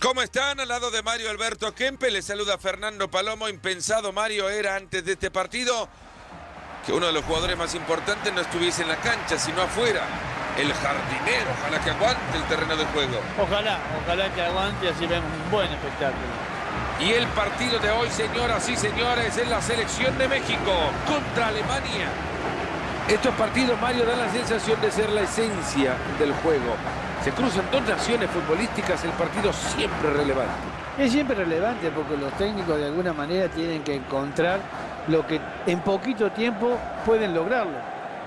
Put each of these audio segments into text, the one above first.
¿Cómo están? Al lado de Mario Alberto Kempe, le saluda Fernando Palomo. Impensado Mario era antes de este partido que uno de los jugadores más importantes no estuviese en la cancha, sino afuera. El jardinero, ojalá que aguante el terreno de juego. Ojalá, ojalá que aguante y así vemos un buen espectáculo. Y el partido de hoy, señoras y señores, es la selección de México contra Alemania. Estos partidos, Mario, dan la sensación de ser la esencia del juego. Se cruzan dos naciones futbolísticas, el partido siempre relevante. Es siempre relevante porque los técnicos de alguna manera tienen que encontrar lo que en poquito tiempo pueden lograrlo.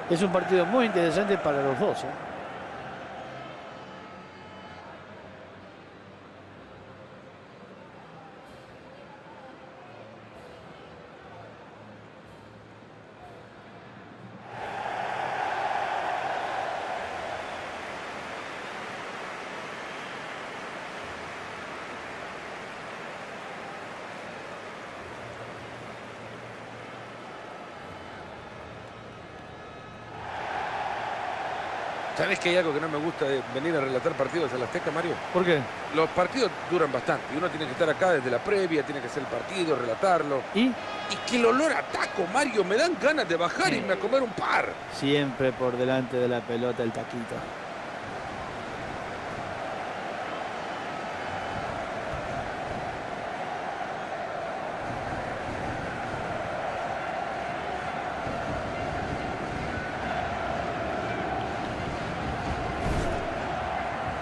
Es un partido muy interesante para los dos. ¿eh? ¿Sabes que hay algo que no me gusta de venir a relatar partidos a la Azteca, Mario? ¿Por qué? Los partidos duran bastante y uno tiene que estar acá desde la previa, tiene que hacer el partido, relatarlo. ¿Y? Y que el olor a taco, Mario, me dan ganas de bajar y irme a comer un par. Siempre por delante de la pelota el taquito.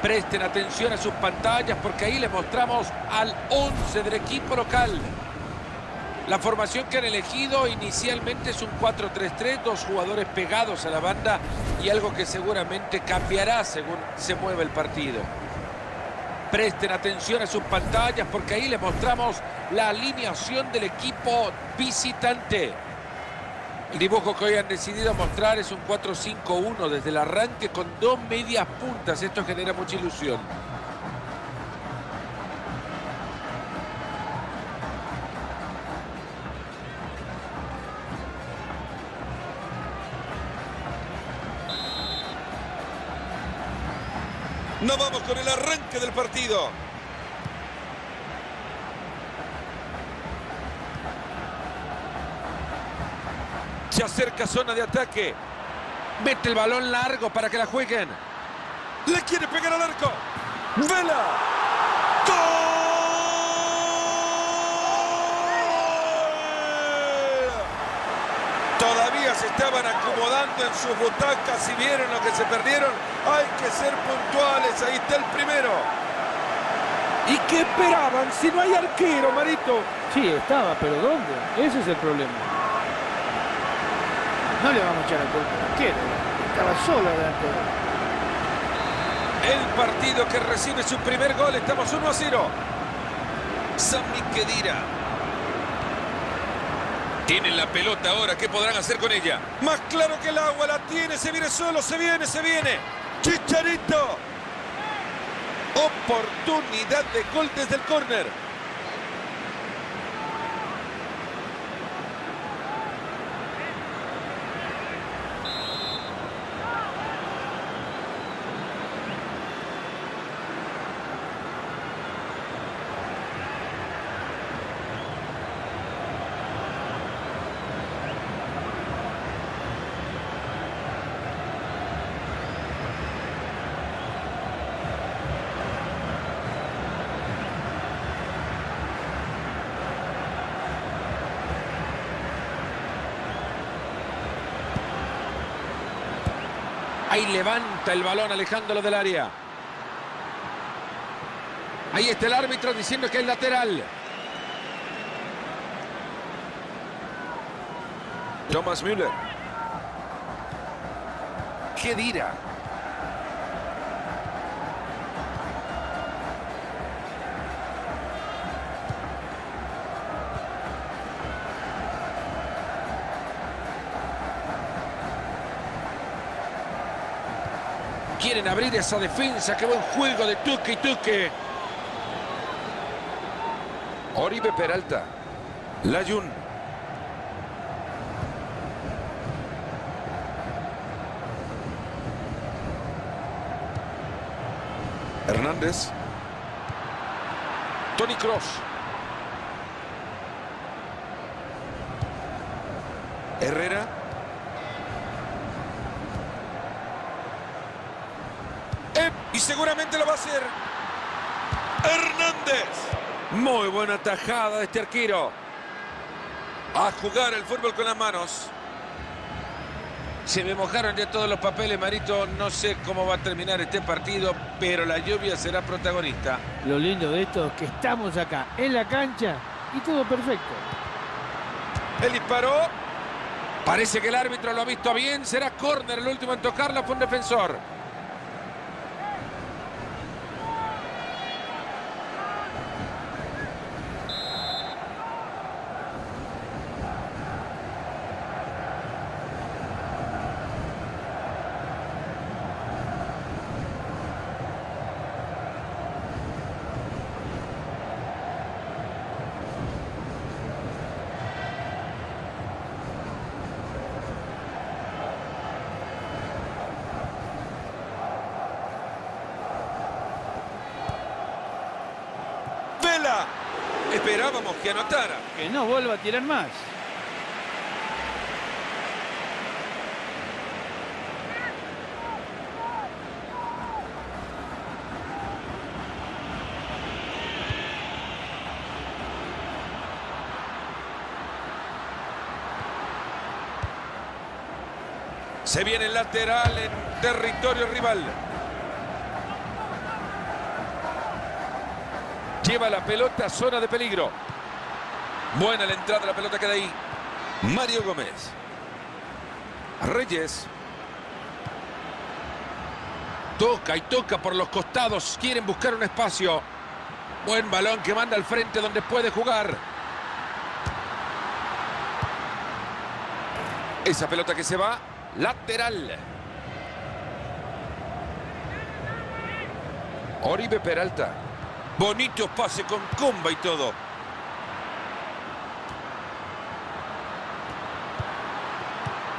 Presten atención a sus pantallas porque ahí les mostramos al 11 del equipo local. La formación que han elegido inicialmente es un 4-3-3, dos jugadores pegados a la banda y algo que seguramente cambiará según se mueve el partido. Presten atención a sus pantallas porque ahí les mostramos la alineación del equipo visitante. El dibujo que hoy han decidido mostrar es un 4-5-1 desde el arranque con dos medias puntas. Esto genera mucha ilusión. Nos vamos con el arranque del partido. Se acerca zona de ataque. Mete el balón largo para que la jueguen. Le quiere pegar al arco. Vela. ¡Gol! Todavía se estaban acomodando en sus butacas y vieron lo que se perdieron. Hay que ser puntuales. Ahí está el primero. ¿Y qué esperaban si no hay arquero, Marito? Sí, estaba, pero ¿dónde? Ese es el problema. No le vamos a echar la culpa al arquero. Estaba solo delante. El partido que recibe su primer gol. Estamos 1 a 0. Sami Kedira. Tienen la pelota ahora. ¿Qué podrán hacer con ella? Más claro que el agua. La tiene. Se viene solo. Se viene. Se viene. Chicharito. Oportunidad de gol desde el córner. Levanta el balón alejándolo del área. Ahí está el árbitro diciendo que es lateral. Thomas Müller. ¿Qué abrir esa defensa. Qué buen juego de Tuque y Tuque. Oribe Peralta. Layun. Hernández. Tony Cross. Herrera. Eh, y seguramente lo va a hacer. Hernández. Muy buena tajada de este arquero. A jugar el fútbol con las manos. Se me mojaron ya todos los papeles, Marito. No sé cómo va a terminar este partido, pero la lluvia será protagonista. Lo lindo de esto es que estamos acá, en la cancha, y todo perfecto. El disparó. Parece que el árbitro lo ha visto bien. Será córner el último en tocarla. Fue un defensor. Vela. Esperábamos que anotara. Que no vuelva a tirar más. Se viene el lateral en territorio rival. Lleva la pelota a zona de peligro. Buena la entrada, la pelota queda ahí. Mario Gómez. Reyes. Toca y toca por los costados. Quieren buscar un espacio. Buen balón que manda al frente donde puede jugar. Esa pelota que se va. Lateral. Oribe Peralta. Bonito pase con comba y todo.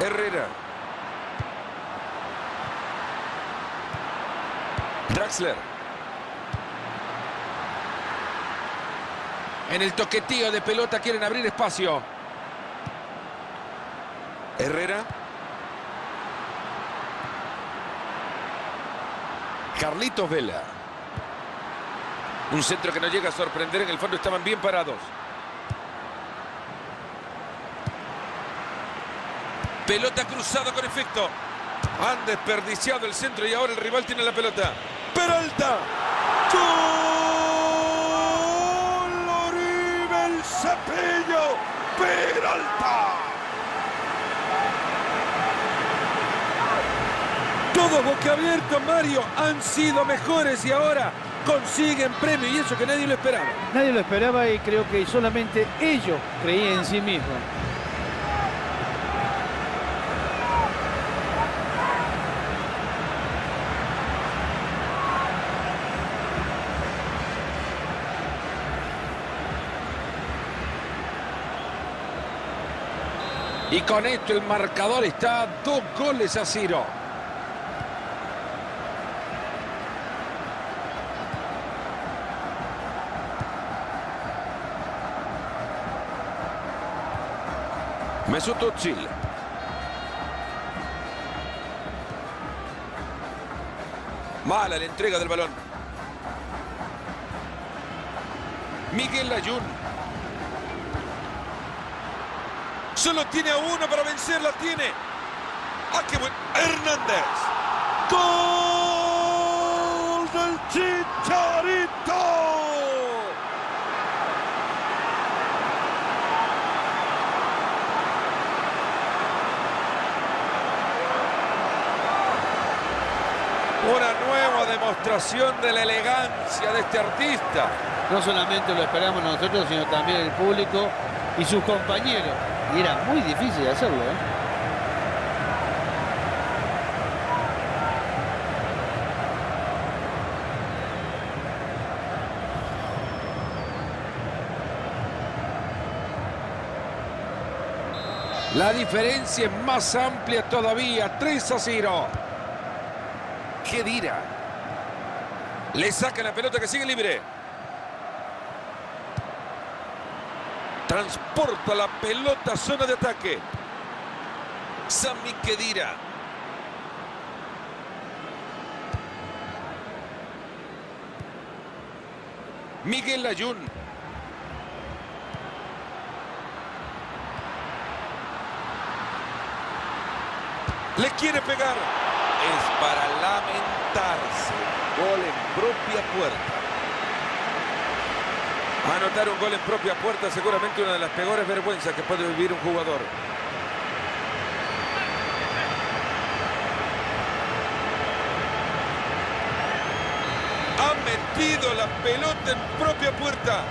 Herrera. Draxler. En el toquetío de pelota quieren abrir espacio. Herrera. Carlitos Vela. Un centro que no llega a sorprender. En el fondo estaban bien parados. Pelota cruzada con efecto. Han desperdiciado el centro y ahora el rival tiene la pelota. Peralta. ¡Gol! Oribe el cepillo. Peralta. Todos boca abierto, Mario. Han sido mejores y ahora consiguen premio. Y eso que nadie lo esperaba. Nadie lo esperaba y creo que solamente ellos creían en sí mismos. Y con esto el marcador está dos goles a cero. Mesut Özil. Mala la entrega del balón. Miguel Layún. Solo tiene a uno para vencerla. Tiene. ¡Ah, qué buen! Hernández. ¡Gol del Chicharito! Una nueva demostración de la elegancia de este artista. No solamente lo esperamos nosotros, sino también el público y sus compañeros. Y era muy difícil hacerlo. ¿eh? La diferencia es más amplia todavía. 3 a 0. ¿Qué dirá? Le saca la pelota que sigue libre. Transporta la pelota zona de ataque. Sami Kedira. Miguel Ayun. Le quiere pegar. Es para lamentarse. Gol en propia puerta. Anotar un gol en propia puerta seguramente una de las peores vergüenzas que puede vivir un jugador. Ha metido la pelota en propia puerta.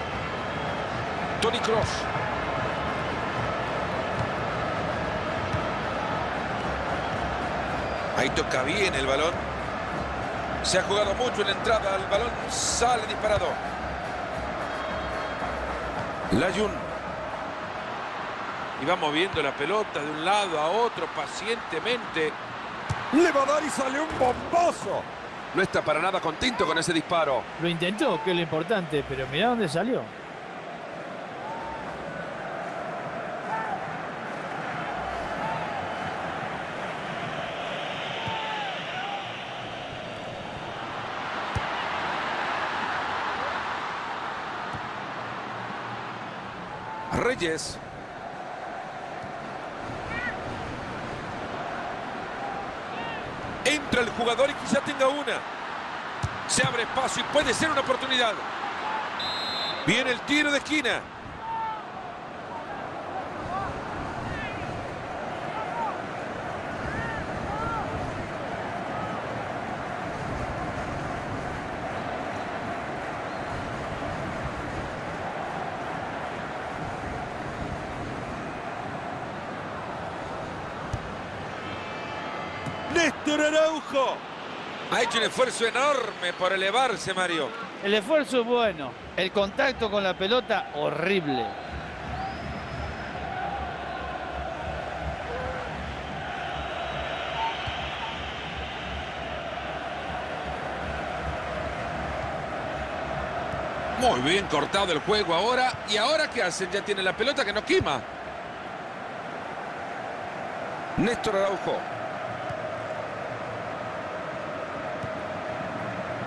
Tony Cross. Ahí toca bien el balón. Se ha jugado mucho en la entrada. El balón sale disparado. Layun. Y va moviendo la pelota de un lado a otro pacientemente. Le va a dar y sale un bombazo. No está para nada contento con ese disparo. Lo intentó, que es lo importante, pero mirá dónde salió. Reyes. Entra el jugador y quizá tenga una. Se abre espacio y puede ser una oportunidad. Viene el tiro de esquina. Néstor Araujo. Ha hecho un esfuerzo enorme por elevarse, Mario. El esfuerzo es bueno, el contacto con la pelota horrible. Muy bien cortado el juego ahora. ¿Y ahora qué hacen? Ya tiene la pelota que no quema. Néstor Araujo.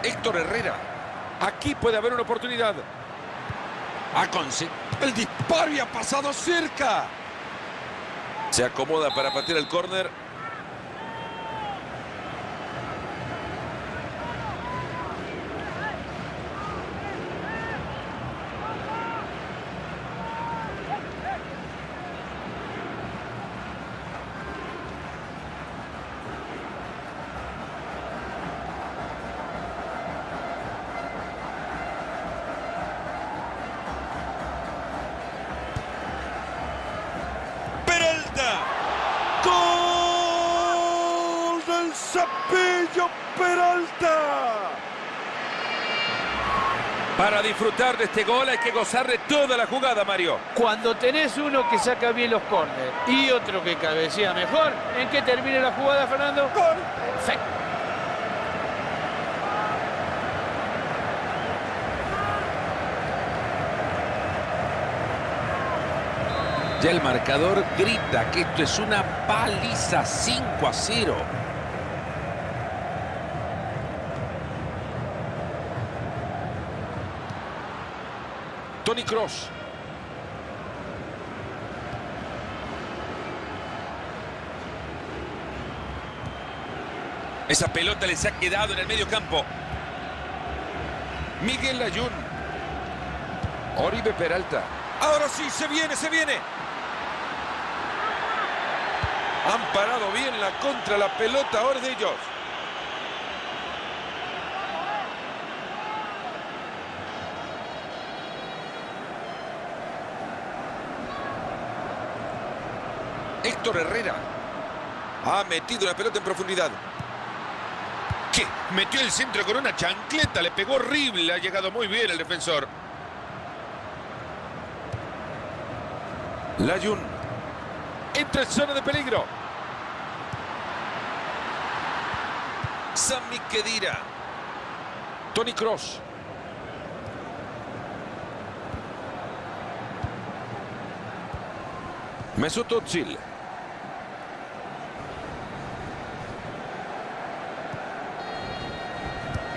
Héctor Herrera. Aquí puede haber una oportunidad. Conseguido el disparo y ha pasado cerca. Se acomoda para patear el córner. Del Cepillo Peralta. Para disfrutar de este gol hay que gozar de toda la jugada, Mario. Cuando tenés uno que saca bien los córneres y otro que cabecea mejor, ¿en qué termina la jugada, Fernando? Gol. Perfecto. Ya el marcador grita que esto es una paliza 5 a 0. Tony Cross. Esa pelota les ha quedado en el medio campo. Miguel Layún. Oribe Peralta. Ahora sí, se viene, se viene. Han parado bien la contra la pelota ahora de ellos. Héctor Herrera ha metido la pelota en profundidad. ¿Qué? Metió el centro con una chancleta, le pegó horrible, ha llegado muy bien el defensor. Layun entra en zona de peligro. Sami Kedira. Tony Cross. Mesut Özil.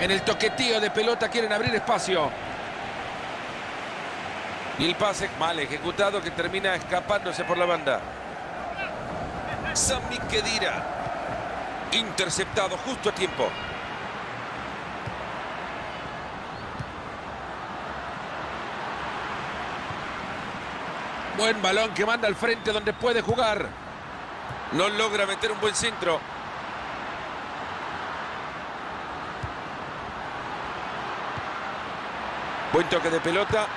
En el toquetío de pelota quieren abrir espacio. Y el pase mal ejecutado que termina escapándose por la banda. Sami Khedira. Interceptado justo a tiempo. Buen balón que manda al frente donde puede jugar. No logra meter un buen centro. Buen toque de pelota.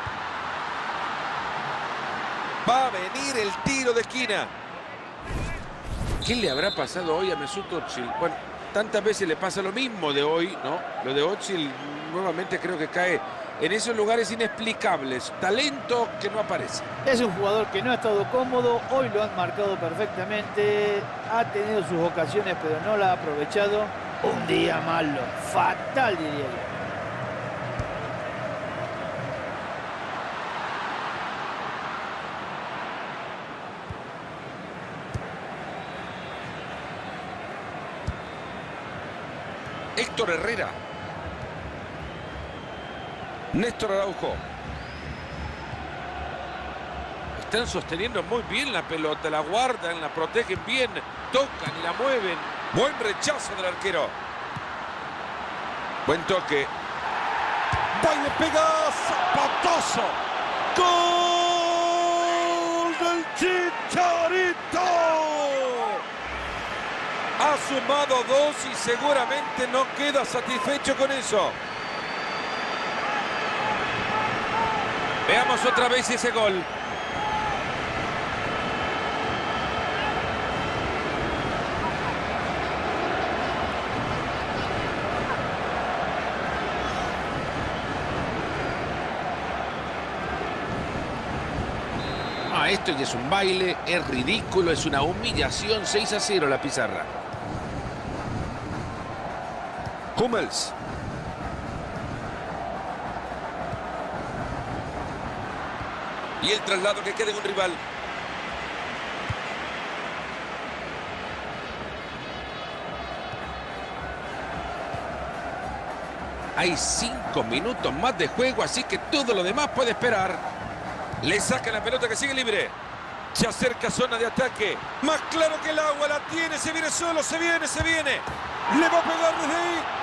Va a venir el tiro de esquina. ¿Qué le habrá pasado hoy a Mesut Özil? Bueno, tantas veces le pasa lo mismo de hoy, ¿no? Lo de Özil nuevamente creo que cae en esos lugares inexplicables. Talento que no aparece. Es un jugador que no ha estado cómodo, hoy lo han marcado perfectamente, ha tenido sus ocasiones pero no la ha aprovechado. Un día malo, fatal diría yo. Héctor Herrera. Néstor Araujo. Están sosteniendo muy bien la pelota, la guardan, la protegen bien, tocan y la mueven. Buen rechazo del arquero. Buen toque. Va y le pega zapatazo. ¡Gol del Chicharito! Ha sumado dos y seguramente no queda satisfecho con eso. Veamos otra vez ese gol. Ah, esto ya es un baile, es ridículo, es una humillación. 6 a 0 la pizarra. Hummels. Y el traslado que queda en un rival. Hay cinco minutos más de juego, así que todo lo demás puede esperar. Le saca la pelota que sigue libre. Se acerca zona de ataque. Más claro que el agua la tiene. Se viene solo, se viene, se viene. Le va a pegar desde ahí.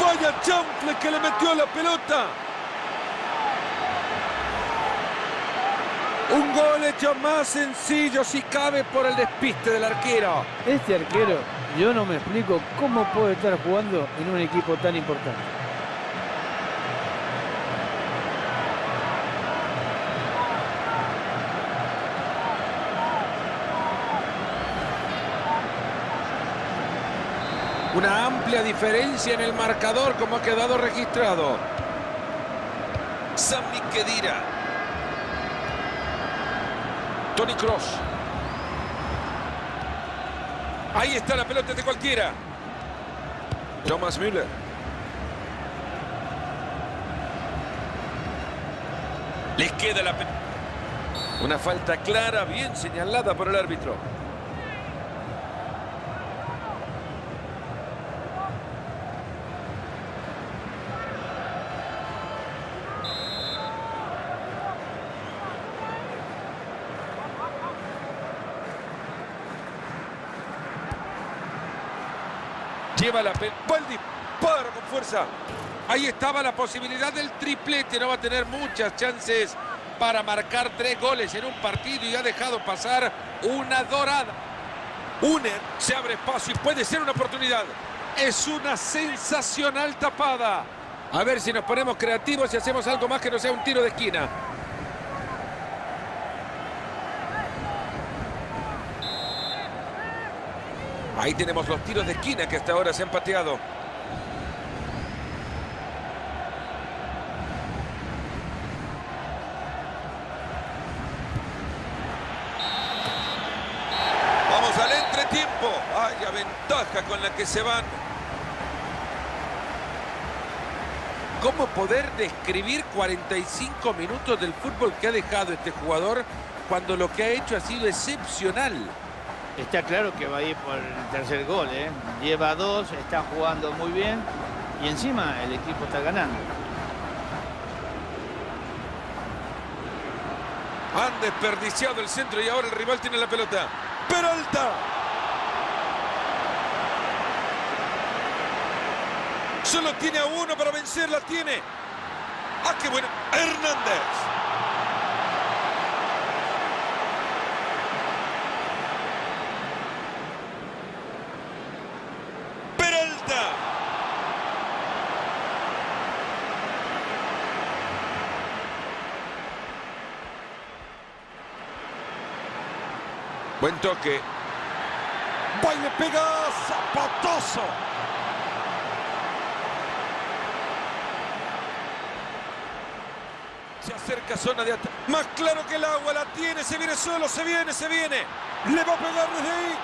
Vaya chanfle que le metió la pelota. Un gol hecho más sencillo si cabe por el despiste del arquero. Este arquero, yo no me explico cómo puede estar jugando en un equipo tan importante. Una amplia diferencia en el marcador como ha quedado registrado. Sami Khedira. Tony Cross. Ahí está la pelota de cualquiera. Thomas Müller. Les queda la. Una falta clara, bien señalada por el árbitro. Lleva la pelota. Disparo con fuerza. Ahí estaba la posibilidad del triplete. No va a tener muchas chances para marcar tres goles en un partido y ha dejado pasar una dorada. Uner se abre espacio y puede ser una oportunidad. Es una sensacional tapada. A ver si nos ponemos creativos y hacemos algo más que no sea un tiro de esquina. Ahí tenemos los tiros de esquina que hasta ahora se han pateado. Vamos al entretiempo. Vaya ventaja con la que se van. cómo poder describir 45 minutos del fútbol que ha dejado este jugador cuando lo que ha hecho ha sido excepcional. Está claro que va a ir por el tercer gol, ¿eh? Lleva dos, está jugando muy bien y encima el equipo está ganando. Han desperdiciado el centro y ahora el rival tiene la pelota. Peralta. Solo tiene a uno para vencerla, tiene. ¡Ah, qué bueno! Hernández. Peralta. Buen toque. Va y pega zapatazo. Se acerca zona de ataque. Más claro que el agua. La tiene. Se viene solo. Se viene. Se viene. Le va a pegar desde ahí.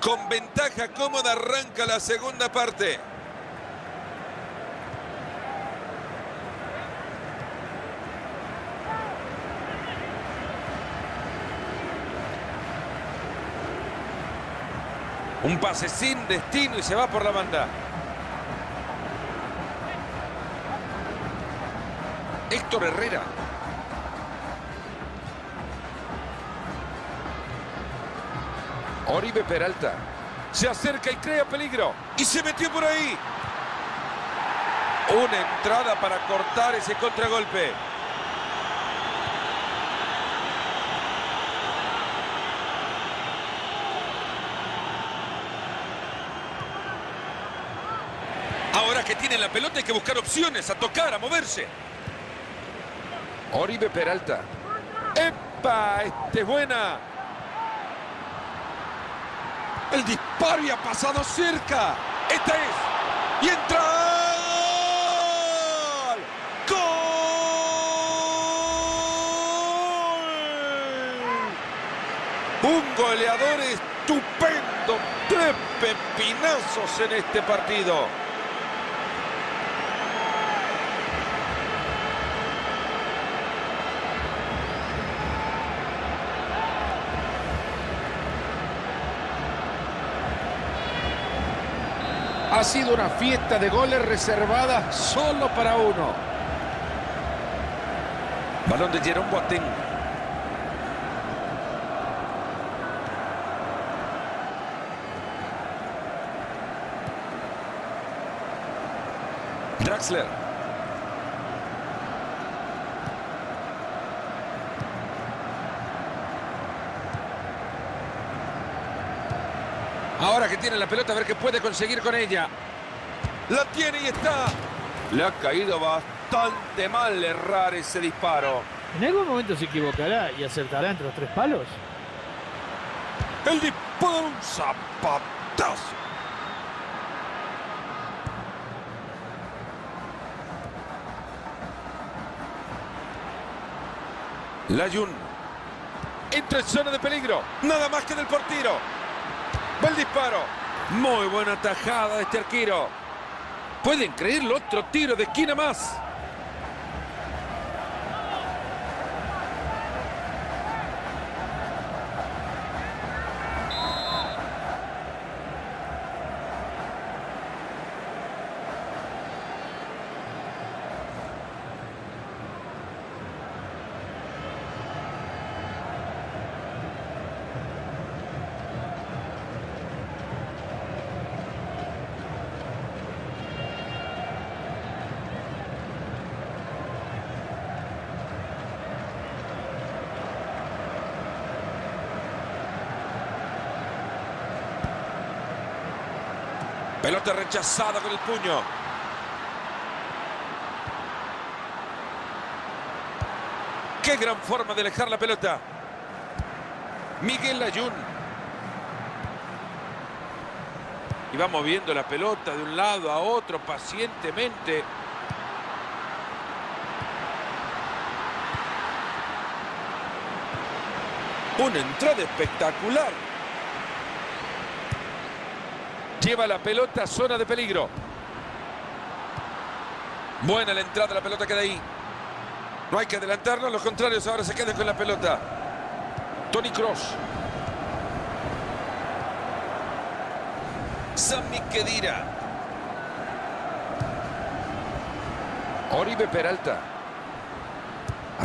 Con ventaja cómoda arranca la segunda parte. Un pase sin destino y se va por la banda. Héctor Herrera. Oribe Peralta. Se acerca y crea peligro. Y se metió por ahí. Una entrada para cortar ese contragolpe. Ahora que tiene la pelota hay que buscar opciones, a tocar, a moverse. Oribe Peralta. ¡Epa! Este es buena. El disparo y ha pasado cerca. Esta es. Y entra. Un goleador estupendo. Tres pepinazos en este partido. Ha sido una fiesta de goles reservada solo para uno. Balón de Jerón Boateng. Draxler. Tiene la pelota, a ver qué puede conseguir con ella. La tiene y está. Le ha caído bastante mal errar ese disparo. En algún momento se equivocará y acertará entre los tres palos. El disparo, un zapatazo. Layun. Entra en zona de peligro. Nada más que del portero. Va el disparo. Muy buena tajada de este arquero. Pueden creerlo, otro tiro de esquina más. Pelota rechazada con el puño. Qué gran forma de alejar la pelota. Miguel Layún. Y va moviendo la pelota de un lado a otro pacientemente. Una entrada espectacular. Lleva la pelota a zona de peligro. Buena la entrada, la pelota queda ahí. No hay que adelantarnos, los contrarios ahora se quedan con la pelota. Tony Cross. Sammy Kedira. Oribe Peralta.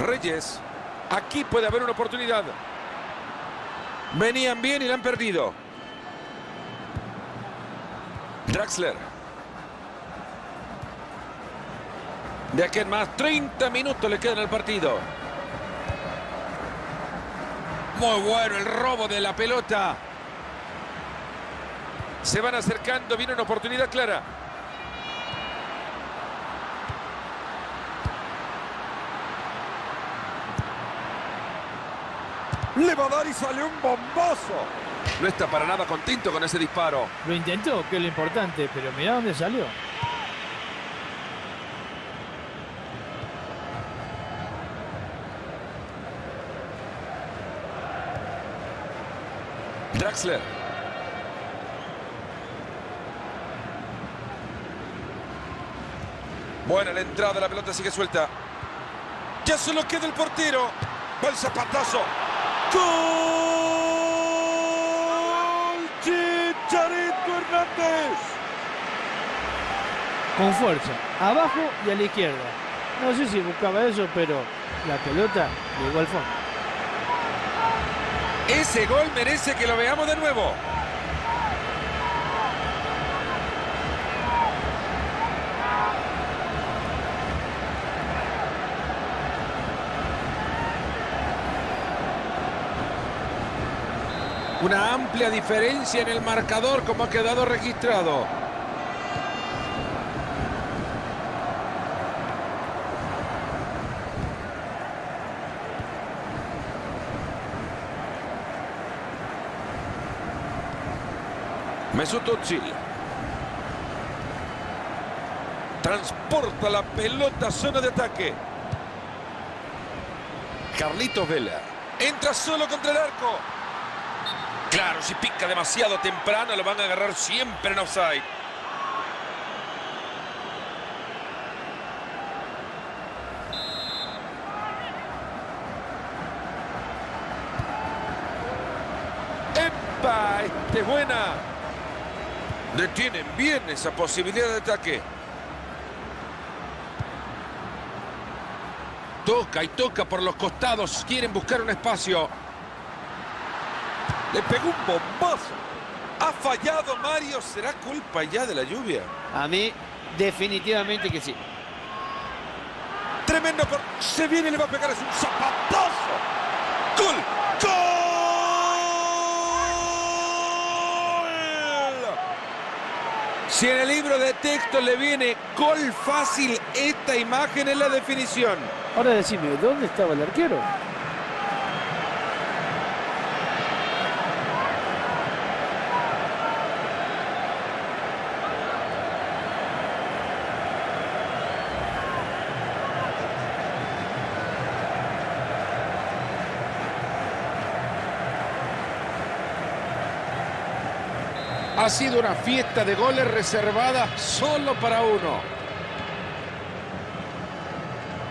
Reyes. Aquí puede haber una oportunidad. Venían bien y la han perdido. Draxler. De aquí en más, 30 minutos le quedan al partido. Muy bueno el robo de la pelota. Se van acercando, viene una oportunidad clara. Le va a dar y sale un bombazo. No está para nada contento con ese disparo. Lo intentó, que es lo importante, pero mirá dónde salió. Draxler. Buena la entrada, la pelota sigue suelta. Ya solo queda el portero. Va el zapatazo. ¡Gol! Chicharito Hernández. Con fuerza, abajo y a la izquierda. No sé si buscaba eso, pero la pelota llegó al fondo. Ese gol merece que lo veamos de nuevo. Una amplia diferencia en el marcador como ha quedado registrado. Mesut Özil. Transporta la pelota a zona de ataque. Carlitos Vela. Entra solo contra el arco. Claro, si pica demasiado temprano lo van a agarrar siempre en offside. ¡Epa! Este es buena. Detienen bien esa posibilidad de ataque. Toca y toca por los costados. Quieren buscar un espacio. Le pegó un bombazo. Ha fallado Mario. ¿Será culpa ya de la lluvia? A mí, definitivamente que sí. Tremendo. Por... Se viene y le va a pegar. Es un zapatazo. ¡Gol! ¡Gol! Si en el libro de texto le viene gol fácil, esta imagen es la definición. Ahora decime, ¿dónde estaba el arquero? Ha sido una fiesta de goles reservada solo para uno.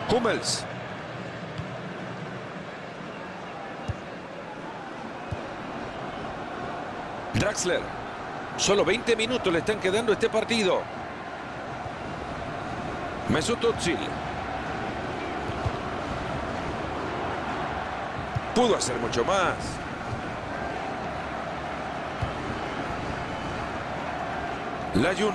Hummels. Draxler. Solo 20 minutos le están quedando este partido. Mesut Özil. Pudo hacer mucho más. Layun.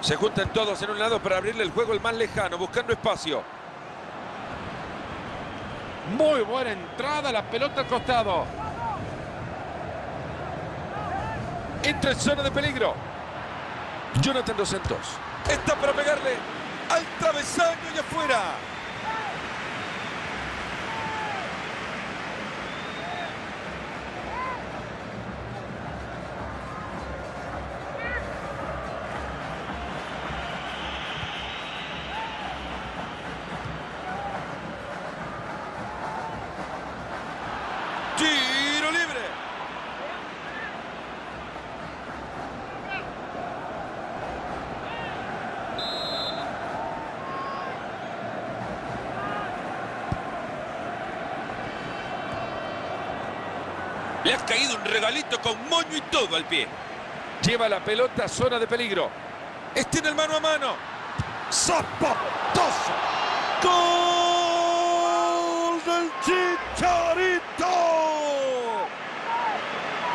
Se juntan todos en un lado para abrirle el juego el más lejano, buscando espacio. Muy buena entrada, la pelota al costado. Entra en zona de peligro. Jonathan Dos Santos. Está para pegarle al travesaño y afuera. Regalito con moño y todo al pie. Lleva la pelota a zona de peligro. Está en el mano a mano. ¡Zapatoso! ¡Gol del Chicharito!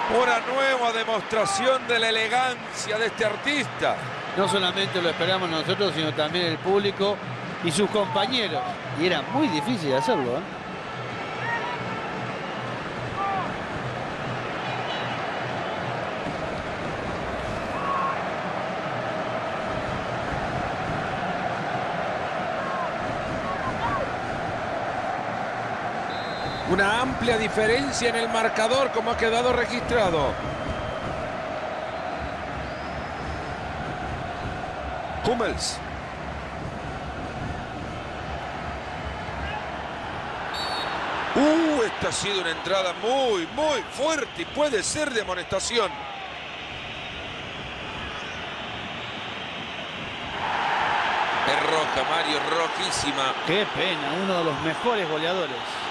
Una nueva demostración de la elegancia de este artista. No solamente lo esperamos nosotros, sino también el público y sus compañeros. Y era muy difícil hacerlo, ¿eh? Una amplia diferencia en el marcador como ha quedado registrado. Hummels. Uh, esta ha sido una entrada muy, muy fuerte y puede ser de amonestación. Es roja, Mario, rojísima. Qué pena, uno de los mejores goleadores.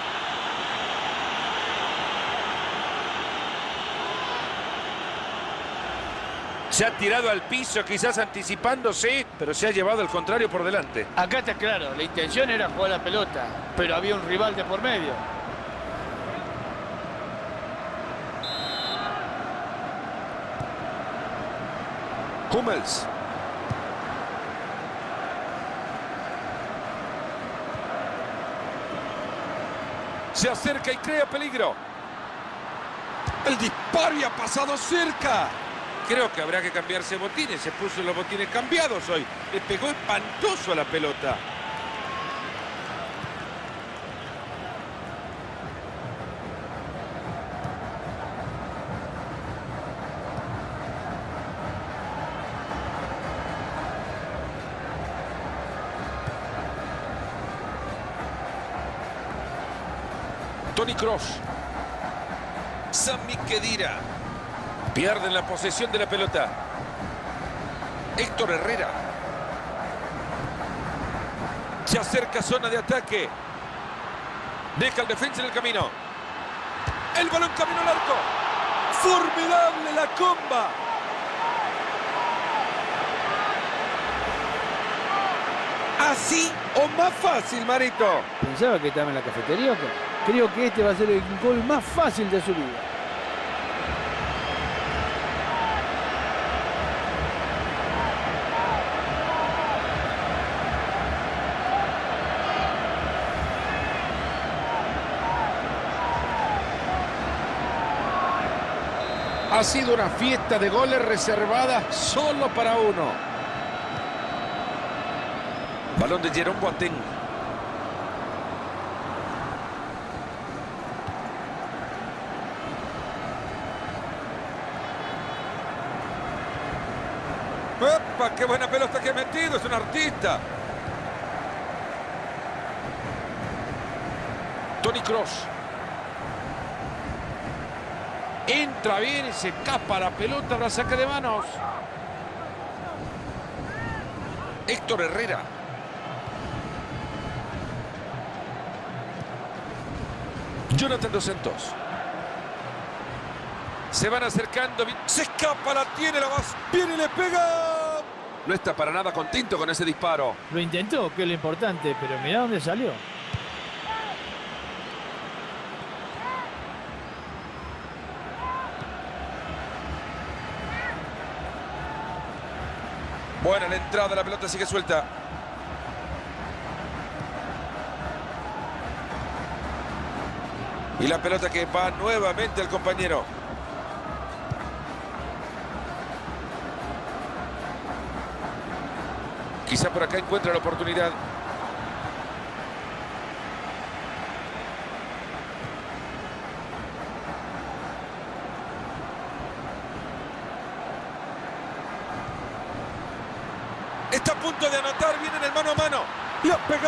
Se ha tirado al piso, quizás anticipándose, pero se ha llevado al contrario por delante. Acá está claro, la intención era jugar la pelota, pero había un rival de por medio. Hummels. Se acerca y crea peligro. El disparo y ha pasado cerca. Creo que habrá que cambiarse botines. Se puso los botines cambiados hoy. Le pegó espantoso a la pelota. Tony Cross. Sammy Kedira. Pierden la posesión de la pelota. Héctor Herrera. Se acerca zona de ataque. Deja el defensa en el camino. El balón camino al arco. Formidable la comba. Así o más fácil, Marito. Pensaba que estaba en la cafetería. Creo que este va a ser el gol más fácil de su vida. Ha sido una fiesta de goles reservada solo para uno. Balón de Jerón Boateng. ¡Epa! ¡Qué buena pelota que ha metido! ¡Es un artista! Tony Cross. Entra bien y se escapa la pelota, la saca de manos. Héctor Herrera. Jonathan Dos Santos. Se van acercando. Se escapa, la tiene, la más. Viene y le pega. No está para nada contento con ese disparo. Lo intentó, que es lo importante, pero mirá dónde salió. Buena la entrada, la pelota sigue suelta. Y la pelota que va nuevamente al compañero. Quizá por acá encuentra la oportunidad. Está a punto de anotar, viene en el mano a mano.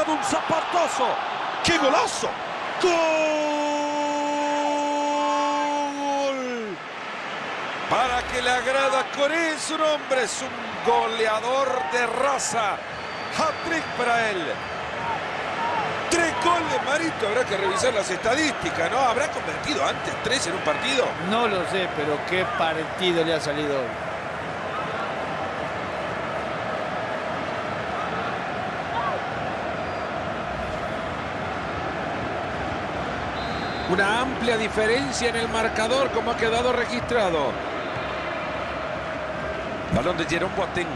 Un zapatazo. ¡Qué golazo! ¡Gol! Para que le agrada Coré, su nombre es un goleador de raza. Hat-trick para él. Tres goles, Marito. Habrá que revisar las estadísticas, ¿no? ¿Habrá convertido antes tres en un partido? No lo sé, pero qué partido le ha salido. Una amplia diferencia en el marcador como ha quedado registrado. Balón de Jerome Boateng.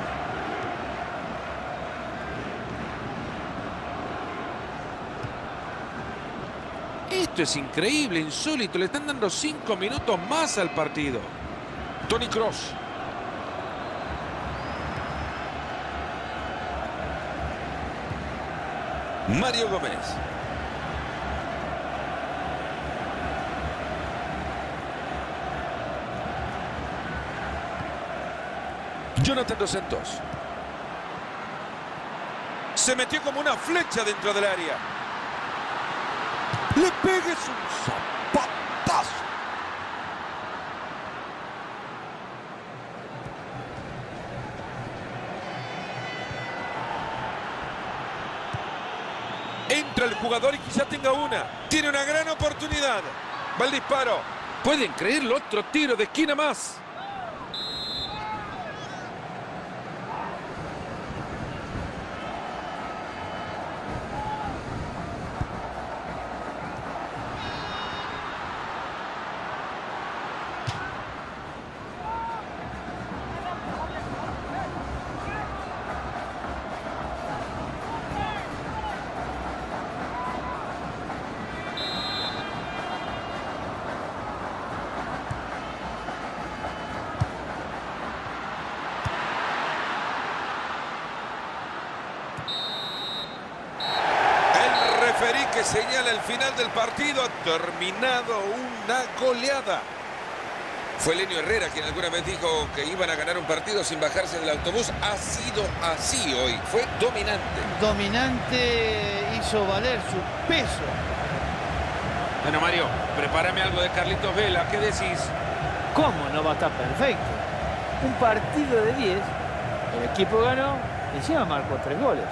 Esto es increíble, insólito. Le están dando cinco minutos más al partido. Tony Cross. Mario Gómez. Jonathan Dos Santos. Se metió como una flecha dentro del área. Le pegues un zapatazo. Entra el jugador y quizá tenga una. Tiene una gran oportunidad. Va el disparo. Pueden creerlo, otro tiro de esquina más. El referí que señala el final del partido ha terminado una goleada. Fue Lenio Herrera quien alguna vez dijo que iban a ganar un partido sin bajarse del autobús. Ha sido así hoy. Fue dominante. Dominante hizo valer su peso. Bueno, Mario, prepárame algo de Carlitos Vela. ¿Qué decís? ¿Cómo no va a estar perfecto? Un partido de 10, el equipo ganó, y encima marcó tres goles.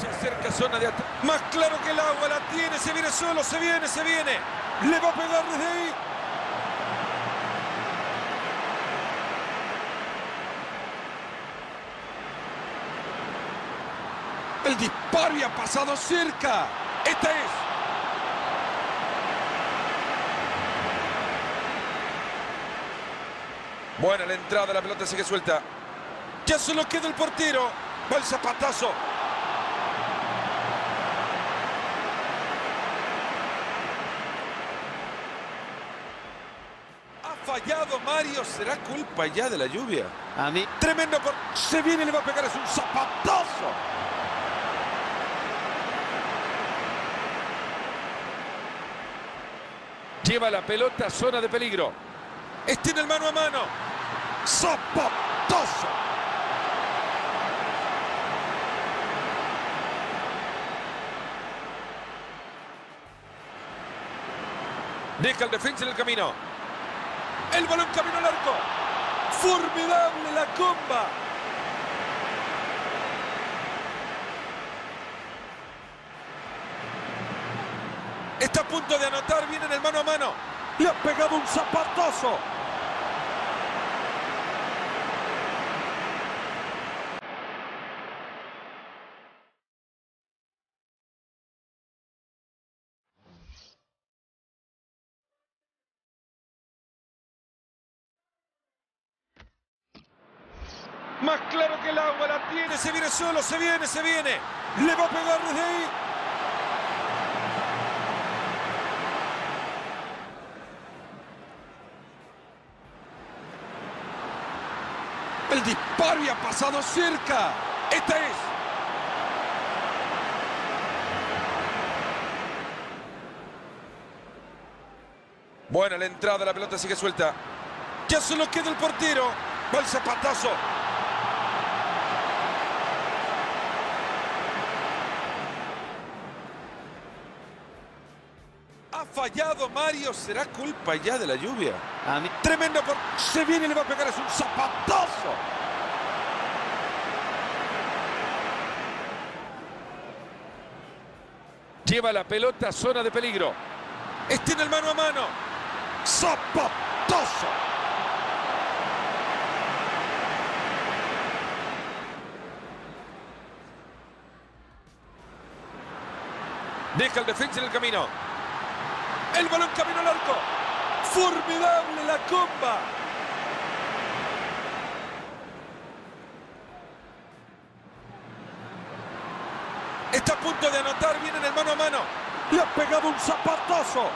Se acerca zona de ataque. Más claro que el agua. La tiene. Se viene Se viene. Se viene. Le va a pegar desde ahí. El disparo y ha pasado cerca. Esta es. Buena la entrada, la pelota sigue suelta. Ya solo queda el portero. Va el zapatazo. Ha fallado Mario. ¿Será culpa ya de la lluvia? A mí, Tremendo por... Se viene y le va a pegar. Es un zapatazo. Lleva la pelota a zona de peligro. Este en el mano a mano. ¡Zapatazo! Deja el defensa en el camino. El balón camino al arco. Formidable la comba. Está a punto de anotar, viene en el mano a mano. Le ha pegado un zapatazo. Más claro que el agua, la tiene, se viene solo, se viene, se viene. Le va a pegar desde ahí. El disparo y ha pasado cerca. Esta es. Buena la entrada, la pelota sigue suelta. Ya solo queda el portero. Va el zapatazo. Fallado Mario. ¿Será culpa ya de la lluvia? A mí, Tremendo. Por... Se viene y le va a pegar. Es un zapatazo. Lleva la pelota a zona de peligro. Está en el mano a mano. Zapatazo. Deja el defensa en el camino. El balón camino al arco. Formidable la comba. Está a punto de anotar, viene en el mano a mano. Le ha pegado un zapatazo.